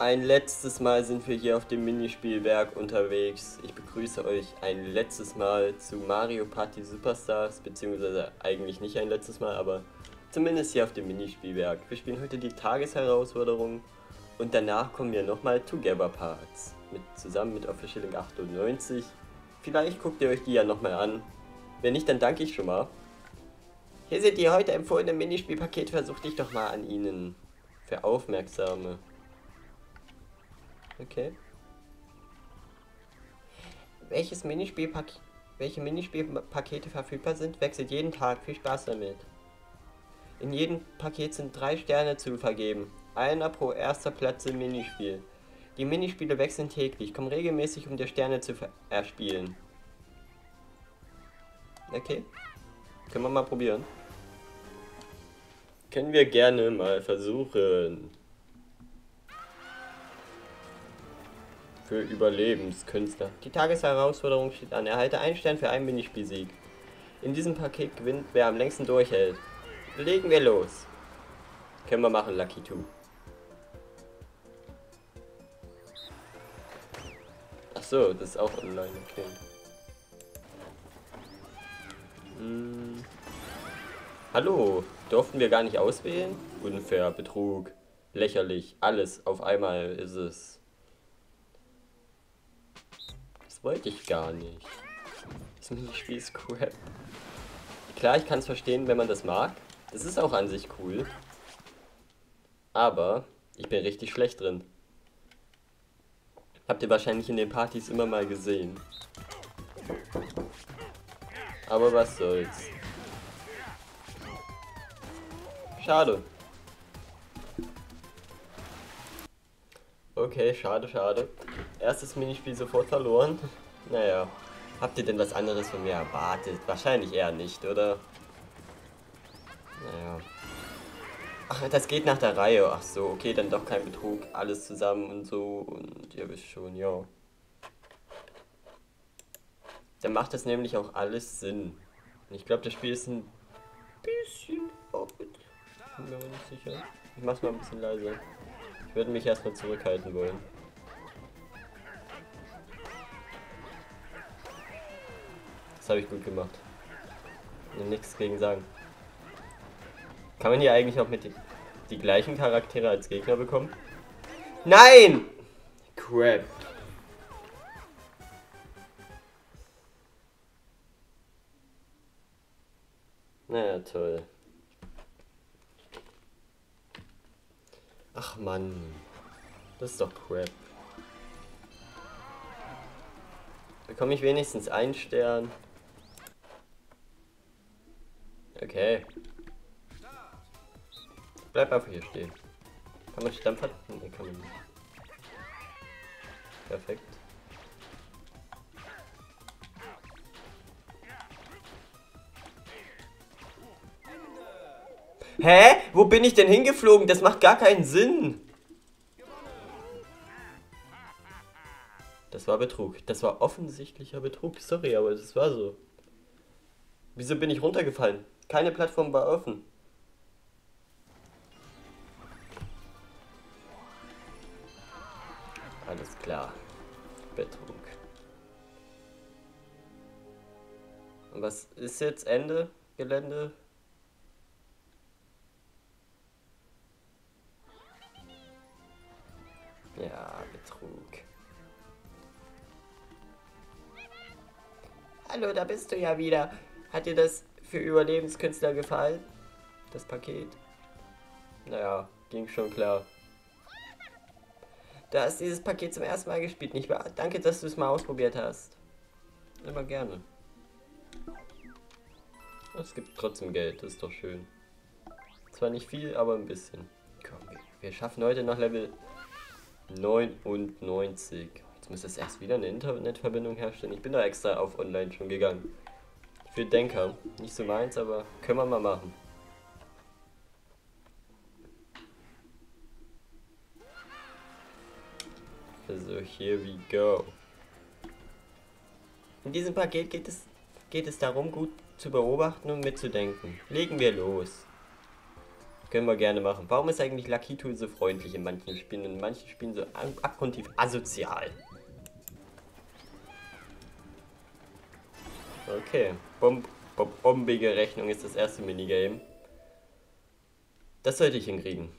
Ein letztes Mal sind wir hier auf dem Minispielwerk unterwegs. Ich begrüße euch ein letztes Mal zu Mario Party Superstars, beziehungsweise eigentlich nicht ein letztes Mal, aber zumindest hier auf dem Minispielwerk. Wir spielen heute die Tagesherausforderung und danach kommen wir nochmal Together Parts, mit, zusammen mit Official Link 98. Vielleicht guckt ihr euch die ja nochmal an. Wenn nicht, dann danke ich schon mal. Hier sind die heute empfohlenen Minispielpaket, versuch dich doch mal an ihnen. Für Aufmerksame. Okay. Welches welche Minispielpakete verfügbar sind, wechselt jeden Tag. Viel Spaß damit. In jedem Paket sind drei Sterne zu vergeben. Einer pro erster Platz im Minispiel. Die Minispiele wechseln täglich, kommen regelmäßig, um dir Sterne zu erspielen. Okay. Können wir mal probieren. Können wir gerne mal versuchen. Für Überlebenskünstler. Die Tagesherausforderung steht an. Erhalte einen Stern für einen Minispielsieg. In diesem Paket gewinnt, wer am längsten durchhält. Legen wir los. Können wir machen, Lucky 2. Ach so, das ist auch online, okay. Hm. Hallo, durften wir gar nicht auswählen? Unfair, Betrug, lächerlich, alles auf einmal ist es wollte ich gar nicht. Das Minispiel ist crap. Klar, ich kann es verstehen, wenn man das mag. Das ist auch an sich cool. Aber ich bin richtig schlecht drin. Habt ihr wahrscheinlich in den Partys immer mal gesehen. Aber was soll's. Schade. Okay, schade, schade. Erstes Minispiel sofort verloren. Naja. Habt ihr denn was anderes von mir erwartet? Wahrscheinlich eher nicht, oder? Naja. Ach, das geht nach der Reihe. Ach so, okay, dann doch kein Betrug. Alles zusammen und so. Und ihr wisst schon, ja. Dann macht das nämlich auch alles Sinn. Und ich glaube, das Spiel ist ein bisschen... Oh, bin mir nicht sicher. Ich mach's mal ein bisschen leiser. Ich würde mich erstmal zurückhalten wollen. Habe ich gut gemacht. Nichts gegen sagen. Kann man hier eigentlich auch mit die, die gleichen Charaktere als Gegner bekommen? Nein! Crap. Naja, toll. Ach Mann. Das ist doch crap. Bekomme ich wenigstens einen Stern? Okay. Bleib einfach hier stehen. Kann man Stampfer? Ne, kann man nicht. Perfekt. Hä? Wo bin ich denn hingeflogen? Das macht gar keinen Sinn. Das war Betrug. Das war offensichtlicher Betrug. Sorry, aber das war so. Wieso bin ich runtergefallen? Keine Plattform war offen. Alles klar. Betrug. Und was ist jetzt Ende? Gelände? Ja, Betrug. Hallo, da bist du ja wieder. Hat dir das für Überlebenskünstler gefallen? Das Paket? Naja, ging schon klar. Du hast dieses Paket zum ersten Mal gespielt, nicht wahr? Danke, dass du es mal ausprobiert hast. Immer gerne. Es gibt trotzdem Geld, das ist doch schön. Zwar nicht viel, aber ein bisschen. Komm, wir schaffen heute noch Level 99. Jetzt muss es erst wieder eine Internetverbindung herstellen. Ich bin da extra auf online schon gegangen. Für Denker. Nicht so meins, aber können wir mal machen. Also, here we go. In diesem Paket geht es, geht es darum, gut zu beobachten und mitzudenken. Legen wir los. Können wir gerne machen. Warum ist eigentlich Lakito so freundlich in manchen Spielen und in manchen Spielen so abgrundtief asozial? Okay. Bomb, Bomb, bombige Rechnung ist das erste Minigame. Das sollte ich hinkriegen.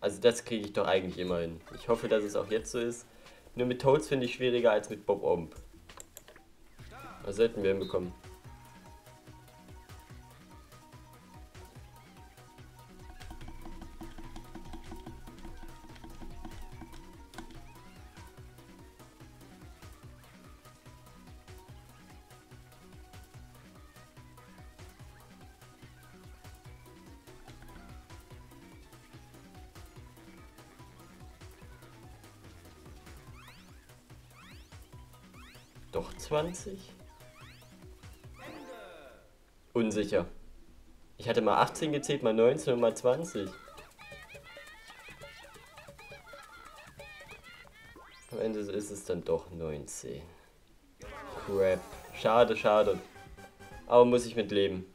Also das kriege ich doch eigentlich immer hin. Ich hoffe, dass es auch jetzt so ist. Nur mit Toads finde ich schwieriger als mit Bob Omb. Das sollten wir hinbekommen. Doch 20? Unsicher. Ich hatte mal 18 gezählt, mal 19 und mal 20. Am Ende ist es dann doch 19. Crap. Schade, schade. Aber muss ich mit leben.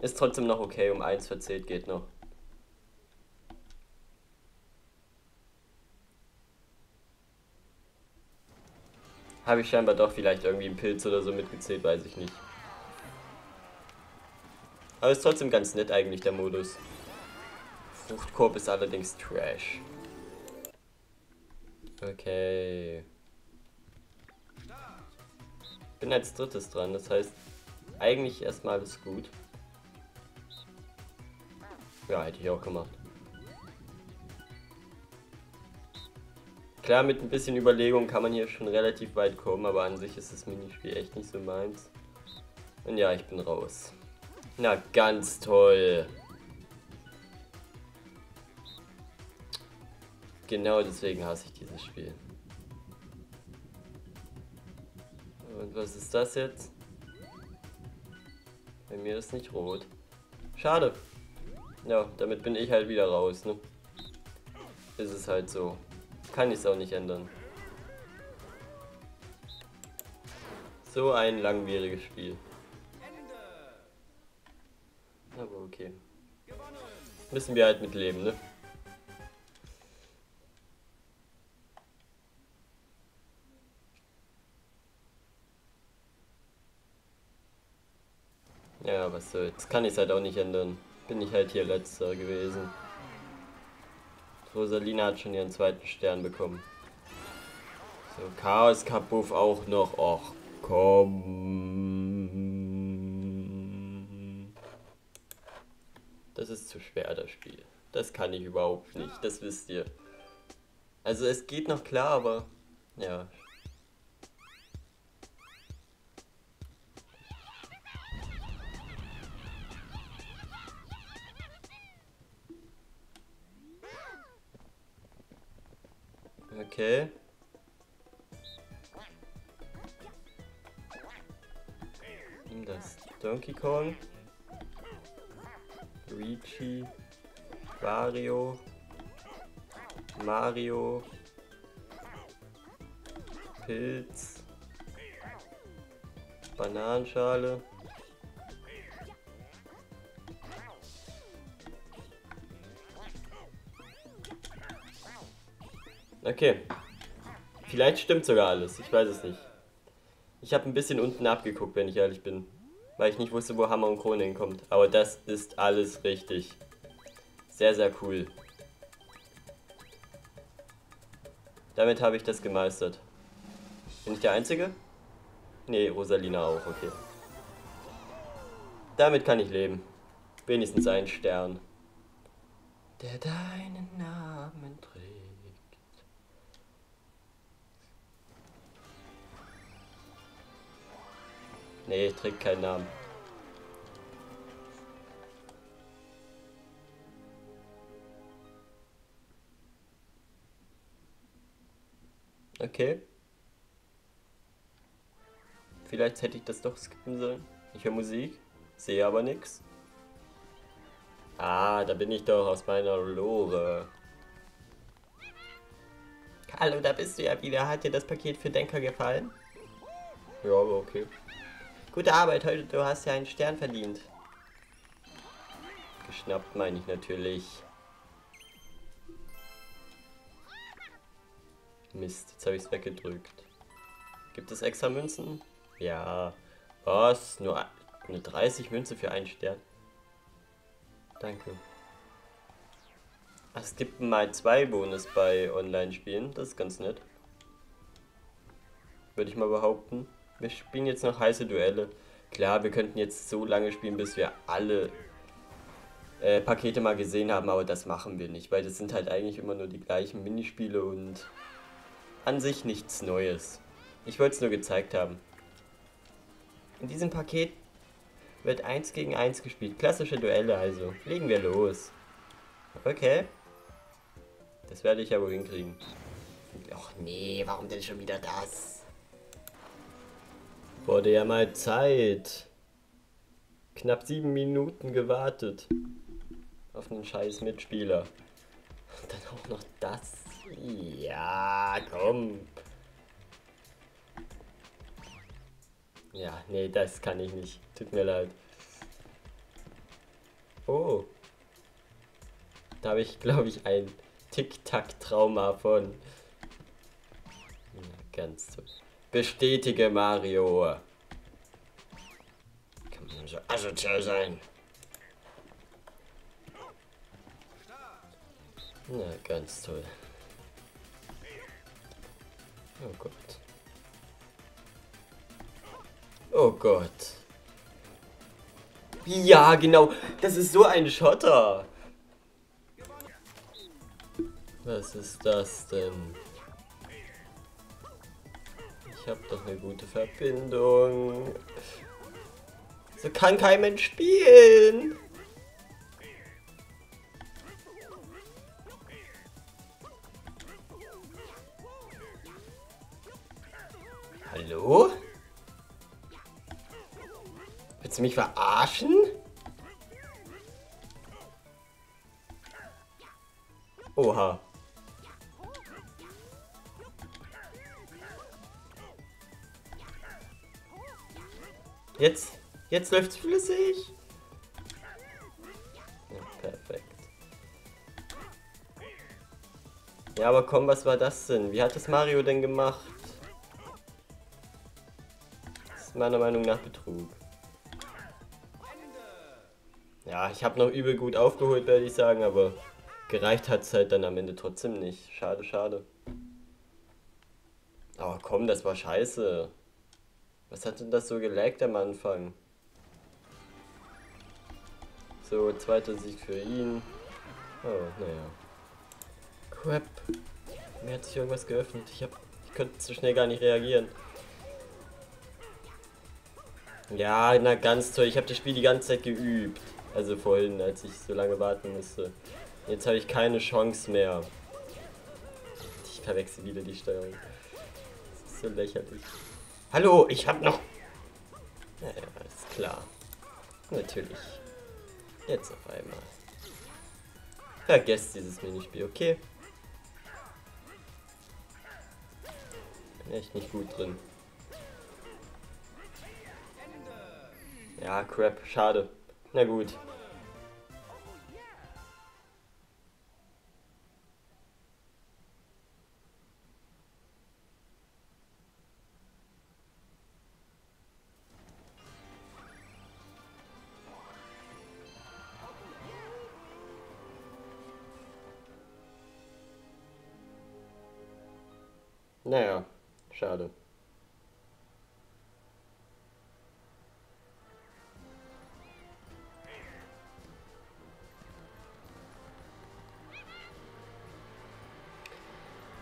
Ist trotzdem noch okay, um 1 verzählt geht noch. Habe ich scheinbar doch vielleicht irgendwie einen Pilz oder so mitgezählt, weiß ich nicht. Aber ist trotzdem ganz nett eigentlich der Modus. Fruchtkorb ist allerdings Trash. Okay. Bin als drittes dran, das heißt eigentlich erstmal alles gut. Ja, hätte ich auch gemacht. Klar, mit ein bisschen Überlegung kann man hier schon relativ weit kommen, aber an sich ist das Minispiel echt nicht so meins. Und ja, ich bin raus. Na, ganz toll. Genau deswegen hasse ich dieses Spiel. Und was ist das jetzt? Bei mir ist nicht rot. Schade. Ja, damit bin ich halt wieder raus, ne? Ist es halt so kann ich es auch nicht ändern. So ein langwieriges Spiel. Aber okay. Müssen wir halt mitleben, ne? Ja, was soll's. Kann ich halt auch nicht ändern. Bin ich halt hier letzter gewesen. Rosalina hat schon ihren zweiten Stern bekommen. So, Chaos Kapuff auch noch. Och, komm. Das ist zu schwer, das Spiel. Das kann ich überhaupt nicht, das wisst ihr. Also es geht noch klar, aber ja, Okay. Das Donkey Kong. Luigi. Wario. Mario. Pilz. Bananenschale. Okay. Vielleicht stimmt sogar alles. Ich weiß es nicht. Ich habe ein bisschen unten abgeguckt, wenn ich ehrlich bin. Weil ich nicht wusste, wo Hammer und Krone hinkommt. Aber das ist alles richtig. Sehr, sehr cool. Damit habe ich das gemeistert. Bin ich der Einzige? Nee, Rosalina auch, okay. Damit kann ich leben. Wenigstens ein Stern. Der deinen Namen trägt. Nee, ich trägt keinen Namen. Okay. Vielleicht hätte ich das doch skippen sollen. Ich höre Musik, sehe aber nichts. Ah, da bin ich doch aus meiner Lore. Hallo, da bist du ja wieder. Hat dir das Paket für Denker gefallen? Ja, aber okay. Gute Arbeit heute, du hast ja einen Stern verdient. Geschnappt meine ich natürlich. Mist, jetzt habe ich es weggedrückt. Gibt es extra Münzen? Ja. Was? Nur eine 30 Münze für einen Stern? Danke. Ach, es gibt mal zwei Bonus bei Online-Spielen. Das ist ganz nett. Würde ich mal behaupten. Wir spielen jetzt noch heiße Duelle. Klar, wir könnten jetzt so lange spielen, bis wir alle äh, Pakete mal gesehen haben, aber das machen wir nicht, weil das sind halt eigentlich immer nur die gleichen Minispiele und an sich nichts Neues. Ich wollte es nur gezeigt haben. In diesem Paket wird 1 gegen 1 gespielt. Klassische Duelle also. Legen wir los. Okay. Das werde ich ja wohl hinkriegen. Ach nee, warum denn schon wieder das? Wurde ja mal Zeit. Knapp sieben Minuten gewartet. Auf einen scheiß Mitspieler. Und dann auch noch das. Ja, komm. Ja, nee, das kann ich nicht. Tut mir leid. Oh. Da habe ich, glaube ich, ein Tic-Tac-Trauma von. Ja, ganz so. Bestätige Mario. Kann man so asozial sein? Na, ganz toll. Oh Gott. Oh Gott. Ja, genau. Das ist so ein Schotter. Was ist das denn? Ich habe doch eine gute Verbindung. So kann kein Mensch spielen. Hallo? Willst du mich verarschen? Jetzt, jetzt läuft's flüssig. Ja, perfekt. Ja, aber komm, was war das denn? Wie hat das Mario denn gemacht? Das ist meiner Meinung nach Betrug. Ja, ich habe noch übel gut aufgeholt, werde ich sagen, aber gereicht hat es halt dann am Ende trotzdem nicht. Schade, schade. Aber komm, das war scheiße. Was hat denn das so gelaggt am Anfang? So, zweiter Sieg für ihn. Oh, naja. Crap. Mir hat sich irgendwas geöffnet. Ich hab. Ich konnte so schnell gar nicht reagieren. Ja, na ganz toll. Ich habe das Spiel die ganze Zeit geübt. Also vorhin, als ich so lange warten musste. Jetzt habe ich keine Chance mehr. Ich verwechsel wieder die Steuerung. Das ist so lächerlich. Hallo, ich hab noch... Ja, ja, ist klar. Natürlich. Jetzt auf einmal. Vergesst dieses Minispiel, okay? Bin echt nicht gut drin. Ja, crap, schade. Na gut. Naja, schade.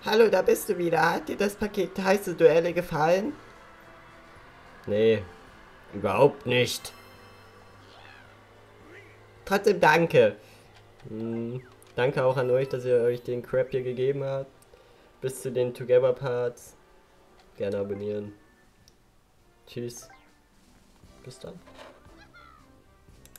Hallo, da bist du wieder. Hat dir das Paket heiße Duelle gefallen? Nee, überhaupt nicht. Trotzdem danke. Hm, danke auch an euch, dass ihr euch den Crap hier gegeben habt. Bis zu den Together Parts. Gerne abonnieren. Tschüss. Bis dann.